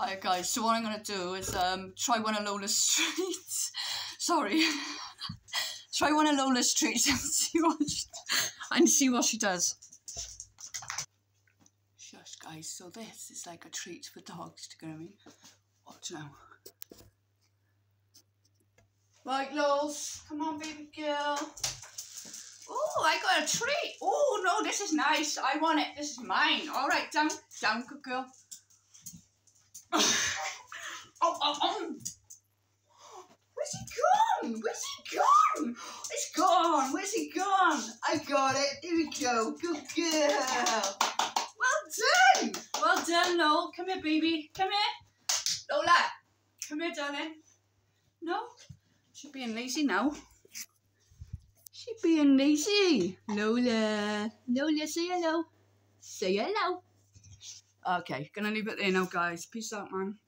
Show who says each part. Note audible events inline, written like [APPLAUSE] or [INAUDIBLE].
Speaker 1: Alright guys, so what I'm gonna do is um try one of Lola's treats. [LAUGHS] Sorry. [LAUGHS] try one of Lola's treats and [LAUGHS] see what she, and see what she does. Shush guys, so this is like a treat for dogs, do you know what I mean? Watch now. Right, Lols, come on baby girl. Oh, I got a treat. Oh no, this is nice. I want it. This is mine. All right, down, down, good girl. Oh, oh, oh. Um. Where's he gone? Where's he gone? It's gone. Where's he gone? I got it. Here we go. Good girl. Well done. Well done, Lol. Come here, baby. Come here. Lola. Come here, darling. No? She's being lazy now. She's being lazy. Lola. Lola, say hello. Say hello. Okay, gonna leave it there now, guys. Peace out, man.